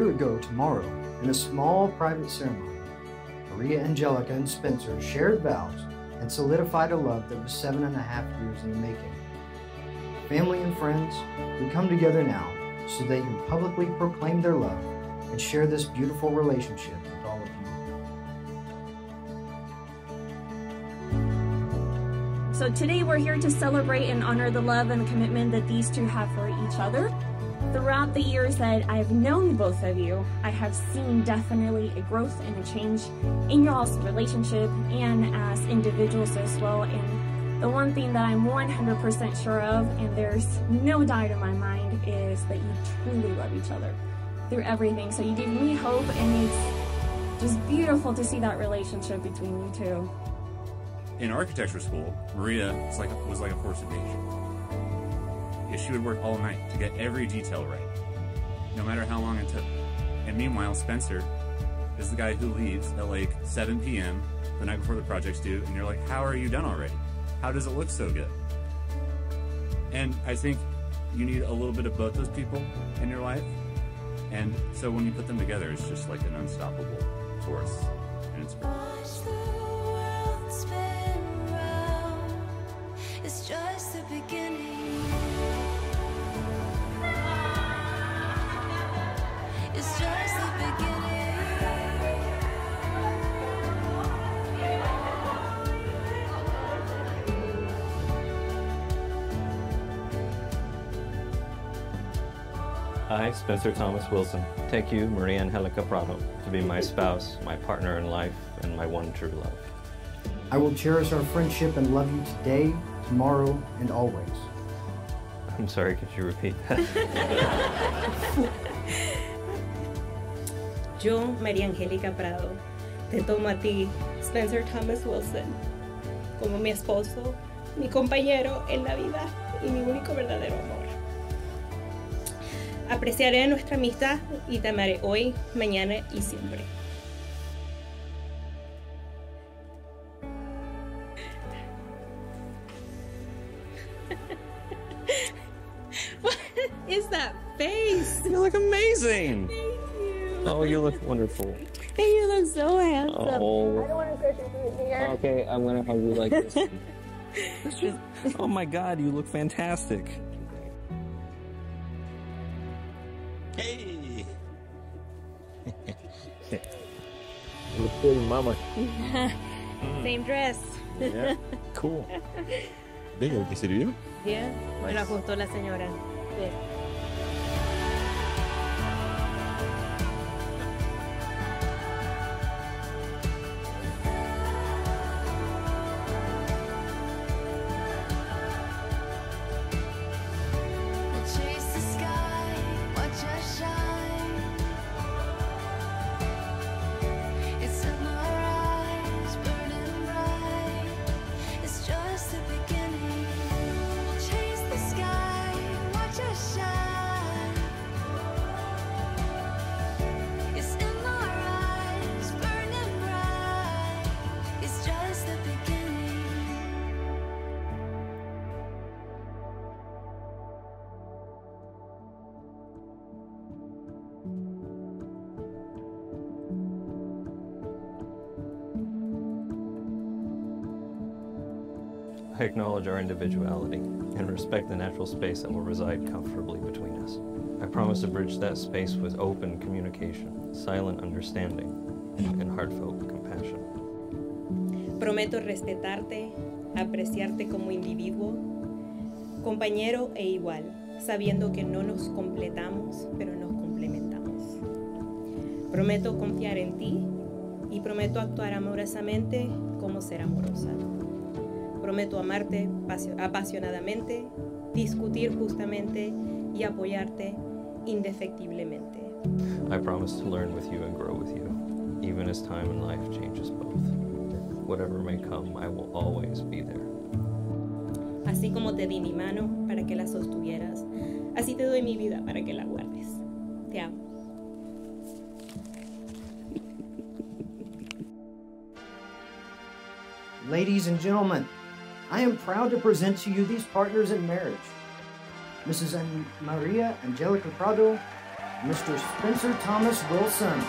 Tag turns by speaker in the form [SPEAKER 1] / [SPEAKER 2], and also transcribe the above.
[SPEAKER 1] year ago tomorrow, in a small private ceremony, Maria Angelica and Spencer shared vows and solidified a love that was seven and a half years in the making. Family and friends, we come together now so they can publicly proclaim their love and share this beautiful relationship with all of
[SPEAKER 2] you. So today we're here to celebrate and honor the love and commitment that these two have for each other. Throughout the years that I've known both of you, I have seen definitely a growth and a change in y'all's relationship and as individuals as well. And the one thing that I'm 100% sure of, and there's no doubt in my mind, is that you truly love each other through everything. So you give me hope, and it's just beautiful to see that relationship between you two.
[SPEAKER 3] In architecture school, Maria was like, was like a force of nature she would work all night to get every detail right, no matter how long it took. And meanwhile, Spencer is the guy who leaves at like 7 p.m. the night before the project's due, and you're like, how are you done already? How does it look so good? And I think you need a little bit of both those people in your life. And so when you put them together, it's just like an unstoppable force. And it's
[SPEAKER 4] I, Spencer Thomas Wilson, take you, Maria Angelica Prado, to be my spouse, my partner in life, and my one true love.
[SPEAKER 1] I will cherish our friendship and love you today, tomorrow, and always.
[SPEAKER 4] I'm sorry, could you repeat that?
[SPEAKER 5] Yo, María Angélica Prado, te tomo a ti, Spencer Thomas Wilson, como mi esposo, mi compañero en la vida y mi único verdadero amor. Apreciaré nuestra amistad y te amaré hoy, mañana y siempre. what is that face?
[SPEAKER 4] You look amazing.
[SPEAKER 5] Thank you.
[SPEAKER 4] Oh, you look wonderful.
[SPEAKER 5] Hey, you look so handsome.
[SPEAKER 4] Oh.
[SPEAKER 5] I don't want to push you here.
[SPEAKER 4] Okay, I'm gonna hug you like this. oh my God, you look fantastic.
[SPEAKER 6] Hey! Look good, mama.
[SPEAKER 5] Same dress.
[SPEAKER 6] Yeah, cool. Venga, ¿qué sirvió?
[SPEAKER 5] Yeah, me lo ajustó la señora. Sí.
[SPEAKER 4] I acknowledge our individuality and respect the natural space that will reside comfortably between us. I promise to bridge that space with open communication, silent understanding, and heartfelt compassion.
[SPEAKER 5] Prometo respetarte, apreciarte como individuo, compañero e igual, sabiendo que no nos completamos, pero nos complementamos. Prometo confiar en ti y prometo actuar amorosamente como ser amorosa. Prometo amarte apasionadamente, discutir justamente y apoyarte indefectiblemente.
[SPEAKER 4] I promise to learn with you and grow with you, even as time and life changes both. Whatever may come, I will always be there.
[SPEAKER 5] Así como te di mi mano para que la sostuvieras, así te doy mi vida para que la guardes. Te amo.
[SPEAKER 1] Ladies and gentlemen, I am proud to present to you these partners in marriage. Mrs. Maria Angelica Prado Mr. Spencer Thomas Wilson.